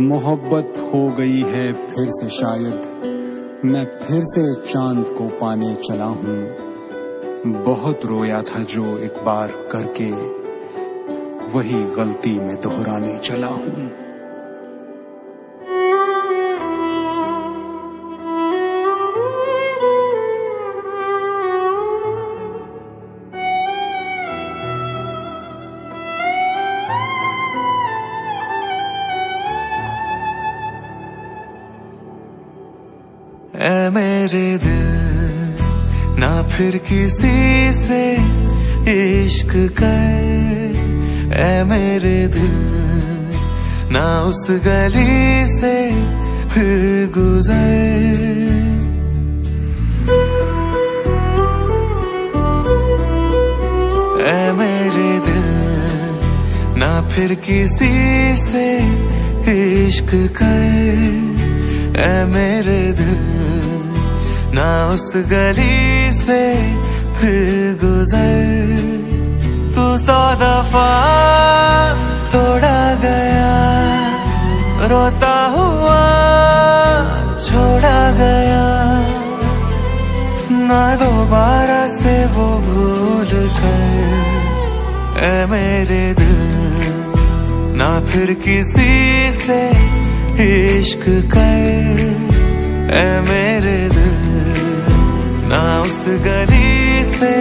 मोहब्बत हो गई है फिर से शायद। मैं फिर से चाँद को पाने चला हूँ। बहुत रोया था जो एक बार करके। वही गलती में दोहराने चला हूँ। ए मेरे दिल, ना फिर किसी से इश्क कर। ए मेरे दिल, ना उस गली से फिर गुजर। ए मेरे दिल, ना फिर किसी से इश्क कर। ए मेरे दिल। ना उस गली से फिर गुजर। तू सौ दफ़ा तोड़ा गया, रोता हुआ छोड़ा गया। ना दोबारा से वो भूल कर ए मेरे दिल। ना फिर किसी से इश्क कर ए मेरे दिल उस गली से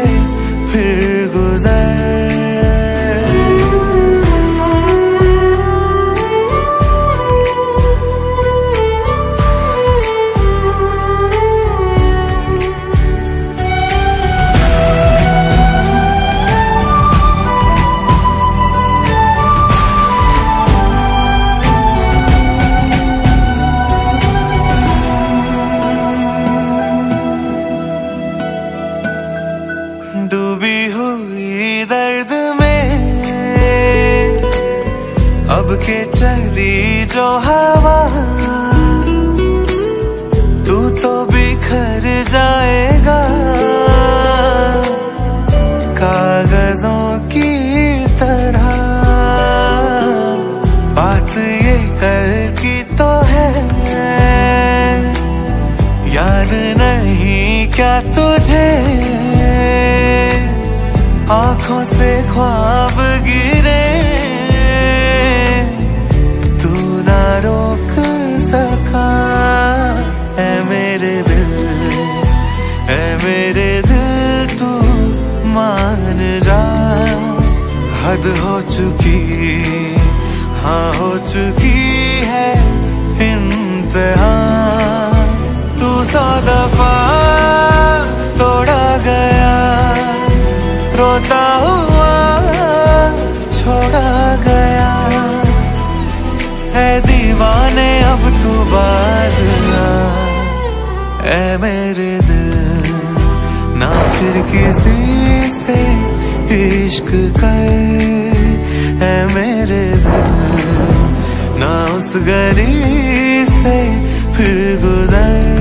अब के चली जो हवा? तू तो बिखर जाएगा। कागजों की तरह। बात ये कल की तो है। याद नहीं क्या तुझे? आँखों से ख्वाब गिरे हद हो चुकी हाँ हो चुकी है इंतहा। तू सौ दफ़ा तोड़ा गया। रोता हुआ, छोड़ा गया। है दीवाने, अब तू बाज ऐ मेरे दिल, ना फिर किसी से इश्क कर है मेरे दिल। ना उस गली से फिर गुजर